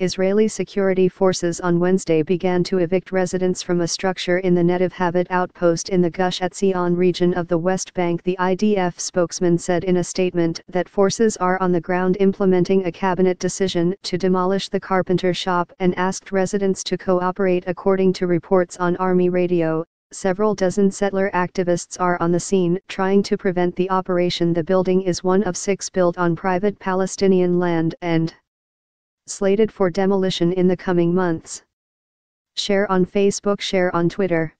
Israeli security forces on Wednesday began to evict residents from a structure in the Netiv Ha'avot outpost in the Gush Etzion region of the West Bank. The IDF spokesman said in a statement that forces are on the ground implementing a cabinet decision to demolish the carpenter shop and asked residents to cooperate according to reports on Army radio. Several dozen settler activists are on the scene trying to prevent the operation. The building is one of six built on private Palestinian land and slated for demolition in the coming months. Share on Facebook, share on Twitter.